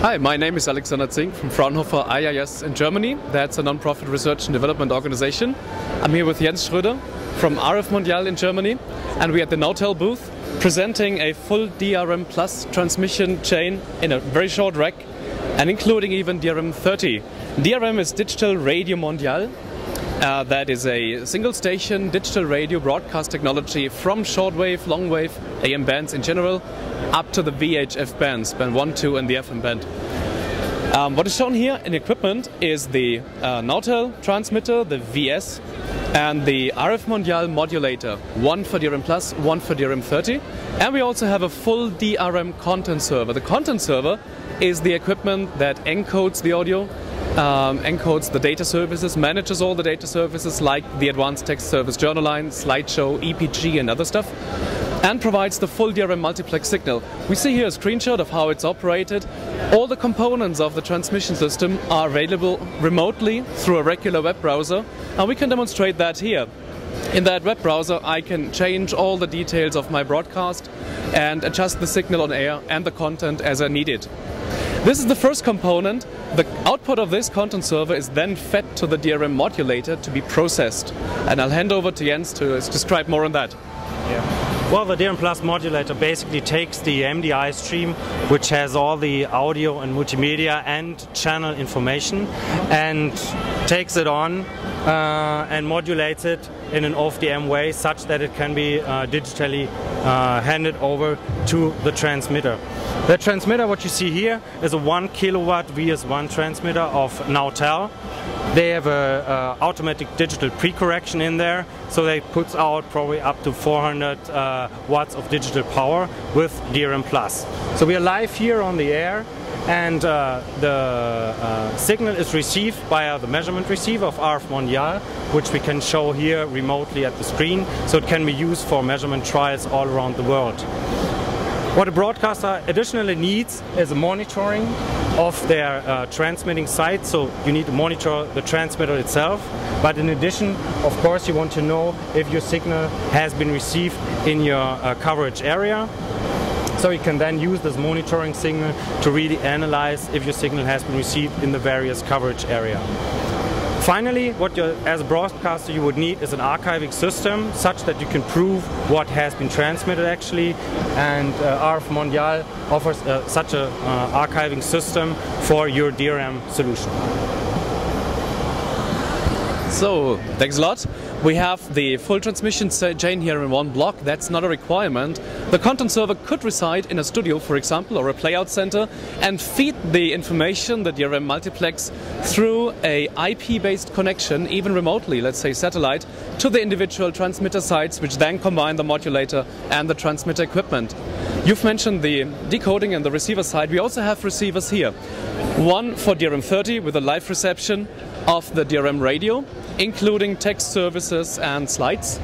Hi, my name is Alexander Zink from Fraunhofer IIS in Germany. That's a non-profit research and development organization. I'm here with Jens Schröder from RF Mondial in Germany, and we're at the Nautel booth presenting a full DRM Plus transmission chain in a very short rack and including even DRM 30. DRM is Digital Radio Mondiale. Uh, that is a single station digital radio broadcast technology from shortwave, longwave, AM bands in general up to the VHF bands, band 1, 2 and the FM band. Um, what is shown here in equipment is the uh, Nautel transmitter, the VS, and the RF Mondial modulator, one for DRM Plus, one for DRM 30. And we also have a full DRM content server. The content server is the equipment that encodes the audio, um, encodes the data services, manages all the data services like the Advanced Text Service Journaline, Slideshow, EPG and other stuff and provides the full DRM multiplex signal. We see here a screenshot of how it's operated. All the components of the transmission system are available remotely through a regular web browser and we can demonstrate that here. In that web browser I can change all the details of my broadcast and adjust the signal on air and the content as I need it. This is the first component. The output of this content server is then fed to the DRM modulator to be processed. And I'll hand over to Jens to describe more on that. Yeah. Well, the DRM Plus modulator basically takes the MDI stream, which has all the audio and multimedia and channel information, and takes it on uh, and modulates it in an OFDM way such that it can be uh, digitally uh, handed over to the transmitter. The transmitter, what you see here, is a 1 kilowatt VS1 transmitter of Nautel. They have a, automatic digital pre-correction in there, so they puts out probably up to 400 uh, watts of digital power with DRM Plus. So we are live here on the air, and uh, the uh, signal is received via the measurement receiver of RF Mondial, which we can show here remotely at the screen, so it can be used for measurement trials all around the world. What a broadcaster additionally needs is a monitoring of their uh, transmitting site. So you need to monitor the transmitter itself. But in addition, of course, you want to know if your signal has been received in your uh, coverage area. So you can then use this monitoring signal to really analyze if your signal has been received in the various coverage area. Finally, what you, as a broadcaster you would need is an archiving system such that you can prove what has been transmitted actually and uh, RF Mondial offers uh, such an uh, archiving system for your DRM solution. So, thanks a lot. We have the full transmission chain here in one block. That's not a requirement. The content server could reside in a studio, for example, or a playout center, and feed the information, the DRM multiplex, through a IP-based connection, even remotely, let's say satellite, to the individual transmitter sites, which then combine the modulator and the transmitter equipment. You've mentioned the decoding and the receiver side. We also have receivers here. One for DRM 30 with a live reception of the DRM radio, including text services and slides.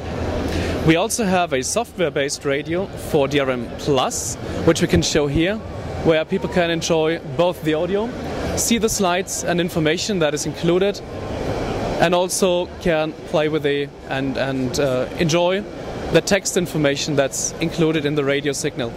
We also have a software-based radio for DRM Plus, which we can show here, where people can enjoy both the audio, see the slides and information that is included, and also can play with the and, and uh, enjoy the text information that's included in the radio signal.